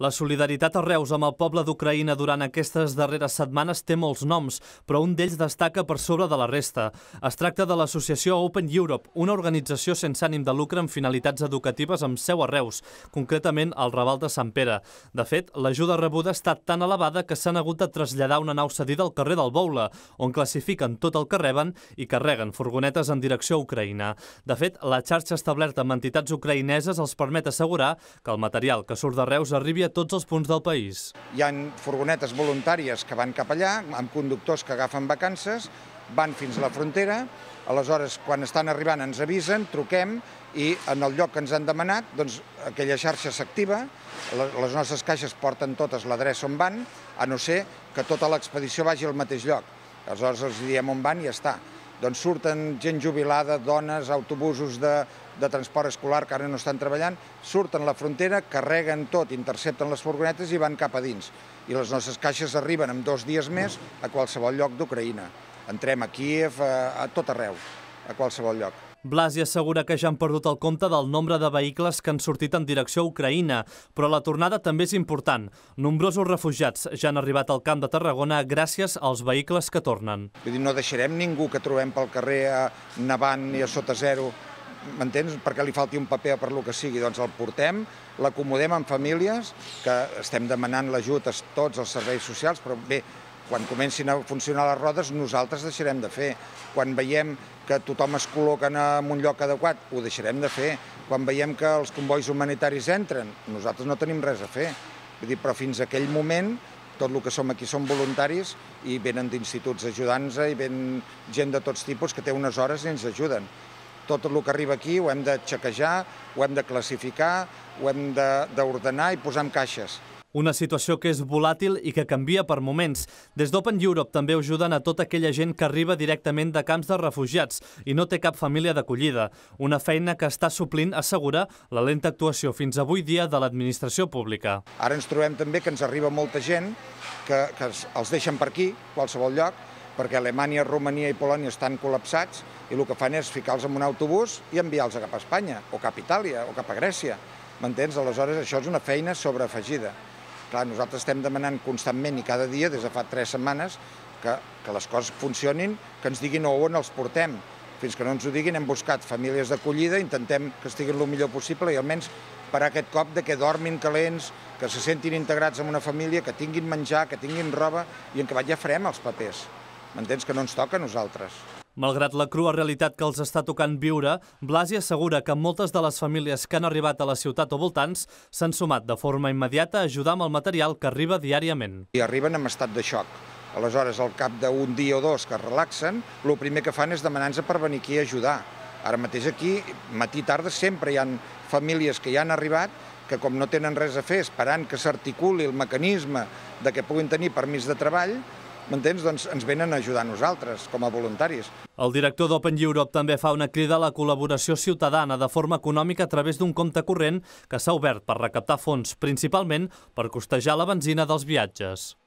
La solidaritat a Reus amb el poble d'Ucraïna durant aquestes darreres setmanes té molts noms, però un d'ells destaca per sobre de la resta. Es tracta de l'associació Open Europe, una organització sense ànim de lucre amb finalitats educatives amb seu a Reus, concretament al Raval de Sant Pere. De fet, l'ajuda rebuda ha estat tan elevada que s'han hagut de traslladar una nau cedida al carrer del Boula, on classifiquen tot el que reben i carreguen furgonetes en direcció a Ucraïna. De fet, la xarxa establerta amb entitats ucraïneses els permet assegurar que el material que surt de Reus arribi a tots els punts del país. Hi han furgonetes voluntàries que van cap allà, amb conductors que agafen vacances, van fins a la frontera, aleshores quan estan arribant ens avisen, truquem i en el lloc que ens han demanat, doncs aquella xarxa s'activa, les nostres caixes porten totes l'adreça on van, a no ser que tota l'expedició vagi al mateix lloc. Aleshores els diem on van i ja està doncs surten gent jubilada, dones, autobusos de, de transport escolar que ara no estan treballant, surten la frontera, carreguen tot, intercepten les furgonetes i van cap a dins. I les nostres caixes arriben en dos dies més a qualsevol lloc d'Ucraïna. Entrem a Kíev, a, a tot arreu, a qualsevol lloc. Blasi assegura que ja han perdut el compte del nombre de vehicles que han sortit en direcció a Ucraïna, però la tornada també és important. Nombrosos refugiats ja han arribat al camp de Tarragona gràcies als vehicles que tornen. Vull dir, no deixarem ningú que trobem pel carrer a nevant i a sota zero m'entens? Perquè li falti un paper per lo que sigui. Doncs el portem, l'acomodem en famílies, que estem demanant l'ajut a tots els serveis socials, però bé, quan comencin a funcionar les rodes, nosaltres deixarem de fer. Quan veiem que tothom es col·loca en un lloc adequat, ho deixarem de fer. Quan veiem que els convois humanitaris entren, nosaltres no tenim res a fer. Vull dir, però fins a aquell moment tot el que som aquí som voluntaris i venen d'instituts ajudants i ven gent de tots tipus que té unes hores i ens ajuden. Tot el que arriba aquí ho hem de xequejar, ho hem de classificar, ho hem d'ordenar i posar en caixes. Una situació que és volàtil i que canvia per moments. Des d'Open Europe també ajuden a tota aquella gent que arriba directament de camps de refugiats i no té cap família d'acollida. Una feina que està suplint, assegura, la lenta actuació fins avui dia de l'administració pública. Ara ens trobem també que ens arriba molta gent que, que els deixen per aquí, qualsevol lloc, perquè Alemanya, Romania i Polònia estan col·lapsats i el que fan és ficar-los en un autobús i enviar-los cap a Espanya, o cap a Itàlia, o cap a Grècia. M'entens? Aleshores, això és una feina sobreafegida. Clar, nosaltres estem demanant constantment i cada dia, des de fa tres setmanes, que, que les coses funcionin, que ens diguin on els portem. Fins que no ens ho diguin, hem buscat famílies d'acollida, intentem que estiguin el millor possible i almenys per aquest cop de que dormin calents, que se sentin integrats en una família, que tinguin menjar, que tinguin roba i en que ja farem els papers. M'entens que no ens toca a nosaltres. Malgrat la crua realitat que els està tocant viure, Blasi assegura que moltes de les famílies que han arribat a la ciutat o voltants s'han sumat de forma immediata a ajudar amb el material que arriba diàriament. I arriben en estat de xoc. Aleshores, al cap d'un dia o dos que es relaxen, el primer que fan és demanar-nos per venir aquí a ajudar. Ara mateix aquí, matí i tarda, sempre hi han famílies que ja han arribat que com no tenen res a fer, esperant que s'articuli el mecanisme de que puguin tenir permís de treball, m'entens? Doncs ens venen a ajudar a nosaltres, com a voluntaris. El director d'Open Europe també fa una crida a la col·laboració ciutadana de forma econòmica a través d'un compte corrent que s'ha obert per recaptar fons, principalment per costejar la benzina dels viatges.